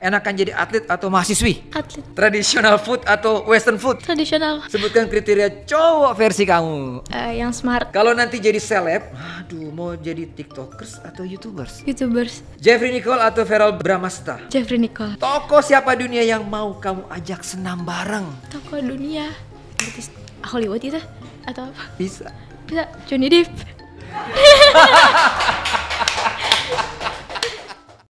Enakan jadi atlet atau mahasiswi? Atlet tradisional food atau western food? tradisional. Sebutkan kriteria cowok versi kamu. Uh, yang smart. Kalau nanti jadi seleb, aduh mau jadi tiktokers atau youtubers? Youtubers. Jeffrey Nicole atau Feral Bramasta? Jeffrey Nicole. toko siapa dunia yang mau kamu ajak senam bareng? toko dunia. Hollywood itu atau apa? Bisa. Bisa Johnny Depp.